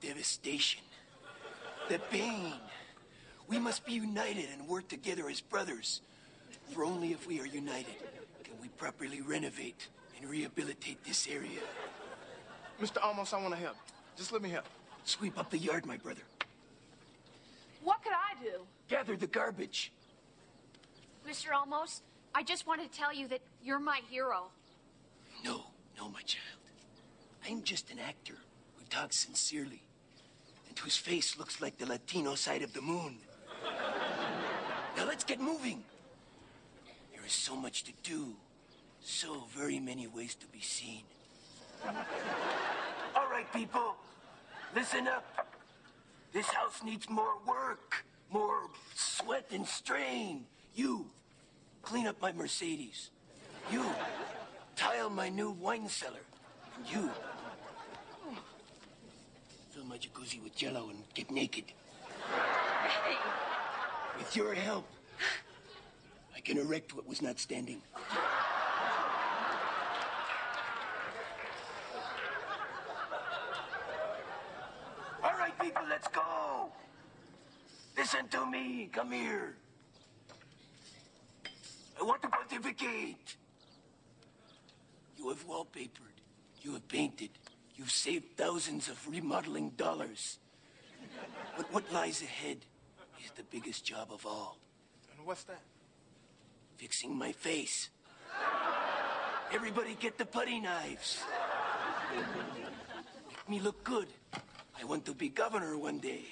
devastation, the pain. We must be united and work together as brothers. For only if we are united can we properly renovate and rehabilitate this area. Mr. Olmos, I want to help. Just let me help. Sweep up the yard, my brother. What could I do? Gather the garbage. Mr. Olmos, I just want to tell you that you're my hero. No, no, my child. I'm just an actor talks sincerely and whose face looks like the Latino side of the moon. Now let's get moving. There is so much to do, so very many ways to be seen. All right, people, listen up. This house needs more work, more sweat and strain. You, clean up my Mercedes. You, tile my new wine cellar. And you, my jacuzzi with jello and get naked. With your help, I can erect what was not standing. All right, people, let's go. Listen to me. Come here. I want to pontificate. You have wallpapered. You have painted. You've saved thousands of remodeling dollars. But what lies ahead is the biggest job of all And what's that? fixing my face. Everybody get the putty knives. Make me look good. I want to be governor one day.